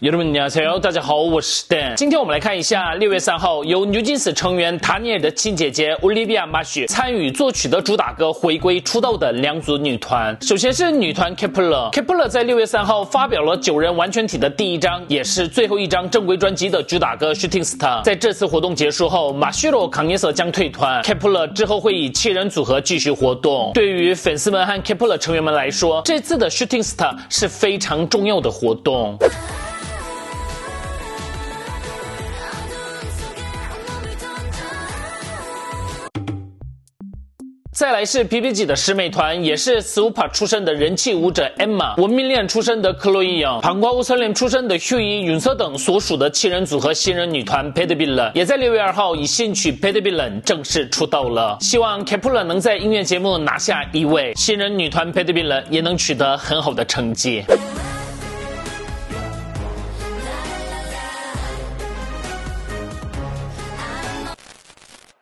友们，你好，大家好，我是 Dan。今天我们来看一下六月三号由牛津斯成员塔尼尔的亲姐姐 Olivia m a s h 参与作曲的主打歌回归出道的两组女团。首先是女团 Kepler，Kepler 在六月三号发表了九人完全体的第一张，也是最后一张正规专辑的主打歌 Shooting Star。在这次活动结束后，马修罗康涅瑟将退团，Kepler 之后会以七人组合继续活动。对于粉丝们和 Kepler 成员们来说，这次的 Shooting Star 是非常重要的活动。再来是 P P G 的师妹团，也是 Super 出身的人气舞者 Emma，文明恋出身的克洛伊杨，旁观乌森恋出身的 Hugh 允瑟等所属的七人组合新人女团 p e d b i l l 也在六月二号以新曲 p e d b i l l 正式出道了。希望 Kepler 能在音乐节目拿下一位，新人女团 p e d b i l l 也能取得很好的成绩。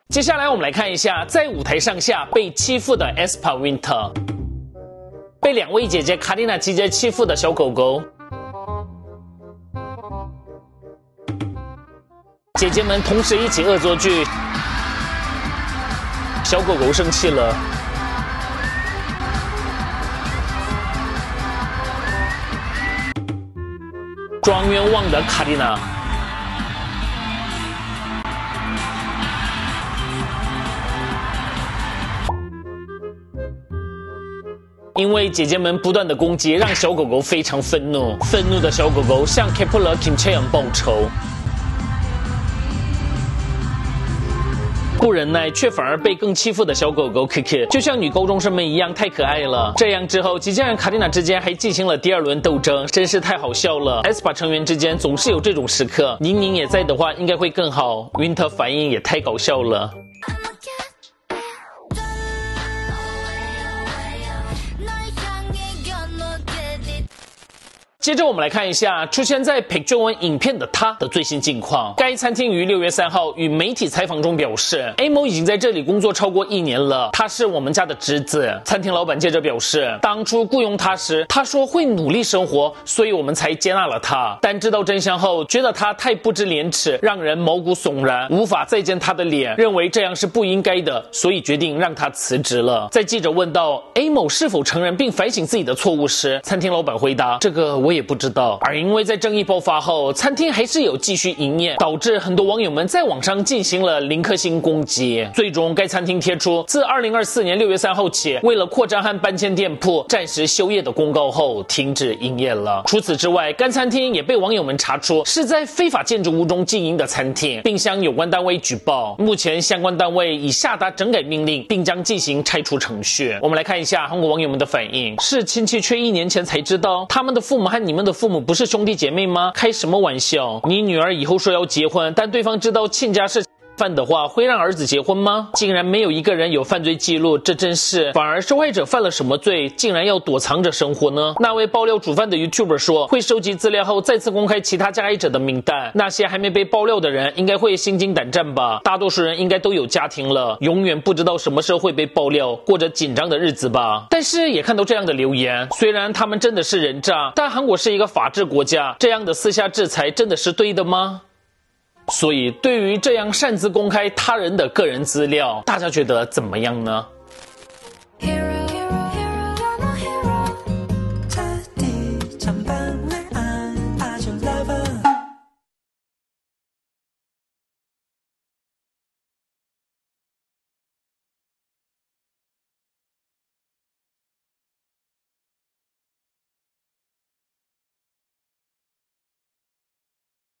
接下来我们来看一下，在舞台上下被欺负的 Espa Winter，被两位姐姐卡蒂娜集结欺负的小狗狗，姐姐们同时一起恶作剧，小狗狗生气了，装冤枉的卡蒂娜。因为姐姐们不断的攻击，让小狗狗非常愤怒。愤怒的小狗狗向 Kepler Kim Chae 报仇，不忍耐却反而被更欺负的小狗狗 Kiki，就像女高中生们一样太可爱了。这样之后，吉将和卡蒂娜之间还进行了第二轮斗争，真是太好笑了。Spa 成员之间总是有这种时刻，宁宁也在的话，应该会更好。Winter 反应也太搞笑了。接着我们来看一下出现在 Picture One 影片的他的最新近况。该餐厅于六月三号与媒体采访中表示，A 某已经在这里工作超过一年了，他是我们家的侄子。餐厅老板接着表示，当初雇佣他时，他说会努力生活，所以我们才接纳了他。但知道真相后，觉得他太不知廉耻，让人毛骨悚然，无法再见他的脸，认为这样是不应该的，所以决定让他辞职了。在记者问到 A 某是否承认并反省自己的错误时，餐厅老板回答：“这个我。”我也不知道，而因为在争议爆发后，餐厅还是有继续营业，导致很多网友们在网上进行了零颗星攻击。最终，该餐厅贴出自二零二四年六月三号起，为了扩张和搬迁店铺，暂时休业的公告后，停止营业了。除此之外，该餐厅也被网友们查出是在非法建筑物中经营的餐厅，并向有关单位举报。目前，相关单位已下达整改命令，并将进行拆除程序。我们来看一下韩国网友们的反应：是亲戚却一年前才知道他们的父母还你们的父母不是兄弟姐妹吗？开什么玩笑！你女儿以后说要结婚，但对方知道亲家是犯的话，会让儿子结婚吗？竟然没有一个人有犯罪记录，这真是……反而受害者犯了什么罪，竟然要躲藏着生活呢？那位爆料主犯的 YouTuber 说，会收集资料后再次公开其他加害者的名单。那些还没被爆料的人，应该会心惊胆战吧？大多数人应该都有家庭了，永远不知道什么时候会被爆料，过着紧张的日子吧？但是也看到这样的留言，虽然他们真的是人渣，但韩国是一个法治国家，这样的私下制裁真的是对的吗？所以，对于这样擅自公开他人的个人资料，大家觉得怎么样呢？